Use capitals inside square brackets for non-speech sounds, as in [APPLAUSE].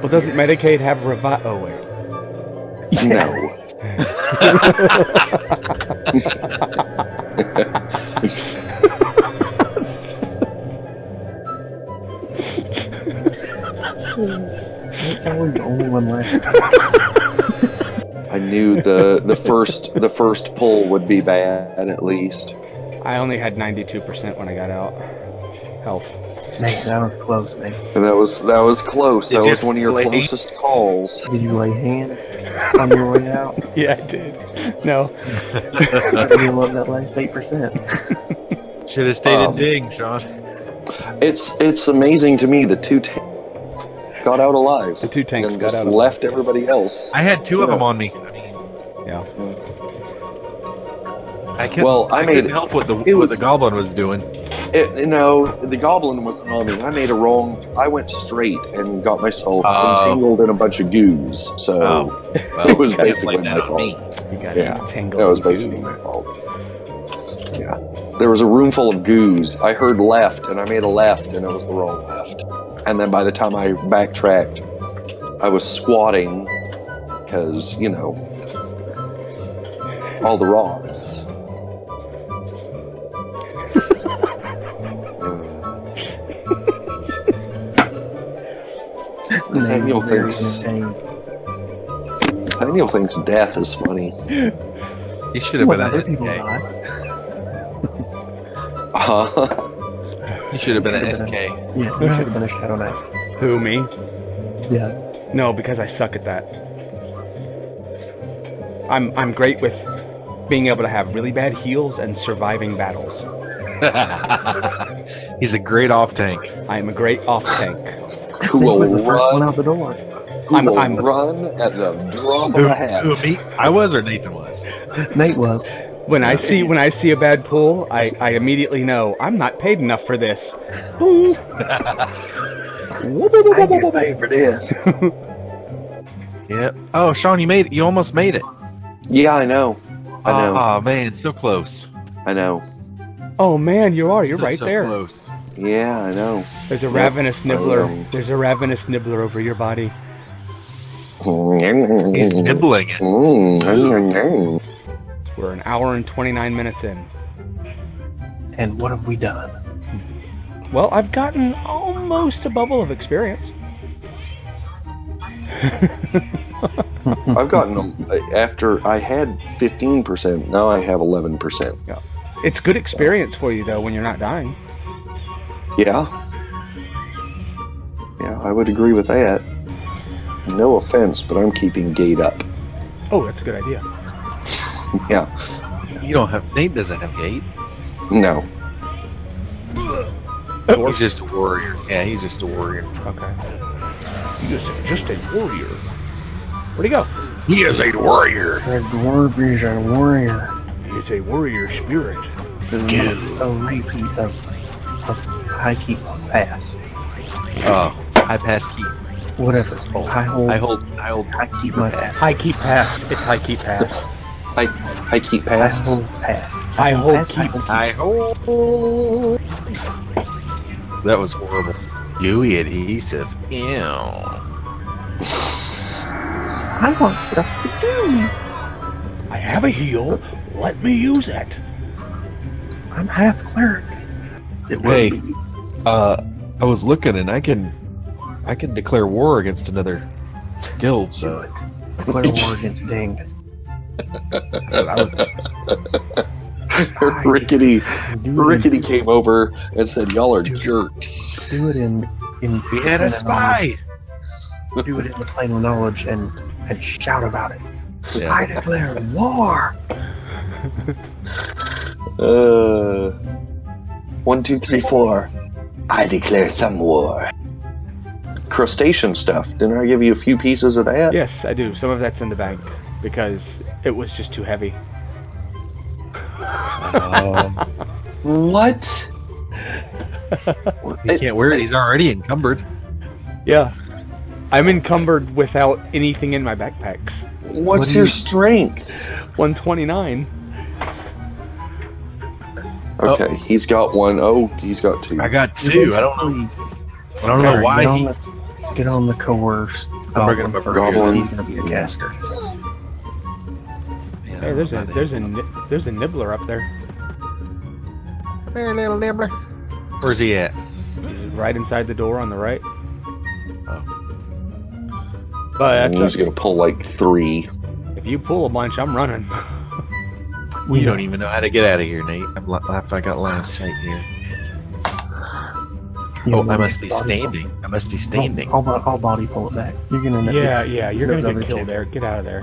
Well, doesn't Medicaid have revi? Oh wait. [LAUGHS] No. It's always the only one left. I knew the the first the first pull would be bad at least. I only had 92% when I got out. Health. Nate, that was close, Nate. And that was that was close. Did that was one of your lay- closest calls. Did you lay hands on your way out? [LAUGHS] Yeah, I did. No. [LAUGHS] you love that last 8%. Should have stayed Um, in Ding, Sean. It's it's amazing to me the two ta- got out alive. The two tanks and got just out. left everybody else. I had two of them on me. Yeah. I couldn't, Well, I I, made- help what the it what was- the goblin was doing. It, you know, the goblin wasn't on me. I made a wrong. I went straight and got myself Oh. entangled in a bunch of goos. So Oh. Well, [LAUGHS] it was basically my fault. me. You got Yeah, entangled. That was basically my fault. Yeah. There was a room full of goos. I heard left, and I made a left, and it was the wrong left. And then by the time I backtracked, I was squatting because, you know, all the wrongs. Nathaniel thinks entertained. Nathaniel thinks death is funny. You should have been other an people SK. die? Uh, You should have been an SK. Yeah, you should have been a Shadow Knight. Who, me? Yeah. No, because I suck at that. I'm I'm great with being able to have really bad heals and surviving battles. [LAUGHS] He's a great off tank. I am a great off tank. Who will was the first one out the door. who I'm- will I'm- run at the drop of a hat. who, me? I was or Nathan was. Nate was. When I see when I see a bad pull, I, I immediately know I'm not paid enough for this. I get paid for this. [LAUGHS] Yep. Oh, Sean, you made it. You almost made it. Yeah, I know. I ah, know. Oh man, so close. I know. Oh man, you are. You're So- right so there. Close. Yeah, I know. There's a ravenous nibbler. Um, There's a ravenous nibbler over your body. He's nibbling it. mm, We're an hour and 29 minutes in. And what have we done? Well, I've gotten almost a bubble of experience. [LAUGHS] I've gotten them after I had 15%. Now I have 11%. Yeah. It's good experience for you though when you're not dying. Yeah. Yeah, I would agree with that. No offense, but I'm keeping gate up. Oh, that's a good idea. [LAUGHS] Yeah. You don't have. Nate doesn't have gate. No. He's just a warrior. Yeah, he's just a warrior. Okay. You just just a warrior. Where'd he go? He is a warrior. A dwarf is a warrior. He's a warrior spirit. This is a repeat of, of High Keep Pass. Oh, I pass key. Whatever. Oh, I hold. I hold. I hold. I keep my pass. High keep pass. It's high keep pass. I I keep I hold pass. I hold pass, keep. I hold. That was horrible. Gooey adhesive. Ew. I want stuff to do. I have a heal. Let me use it. I'm half cleric. It Hey, would be. Uh, I was looking and I can, I can declare war against another guild. So it. Declare war [LAUGHS] against Ding. [LAUGHS] that's what I was. [LAUGHS] Rickety Rickety came over and said, Y'all are Dude. jerks. In, do it in in. We had a spy. Do it in the plane of knowledge and and shout about it. Yeah. I declare war. Uh one, two, three, four. I declare some war. Crustacean stuff. Didn't I give you a few pieces of that? Yes, I do. Some of that's in the bank because it was just too heavy. Um, what? He can't wear it. He's already encumbered. Yeah. I'm encumbered without anything in my backpacks. What's What your you- strength? 129. Oh. Okay, he's got one. Oh, he's got two. I got two. I don't know. I don't know Alright, why get on he. the- Get on the coerced bringing goblin him up first. Goblin. He's gonna be a caster. Man, Hey, there's a I'm not there's a in. ni- there's a nibbler up there. There, little nibbler. Where's he at? He's right inside the door on the right. Oh. But And he's going to pull like three. if you pull a bunch, I'm running. [LAUGHS] We don't even know how to get out of here, Nate. I'm, li- I got line of sight here. You Oh, know, I must be body standing. I must be standing. I'll, I'll, I'll body pull it back. You're gonna. yeah, yeah, you're gonna Those get other killed two. there. Get out of there.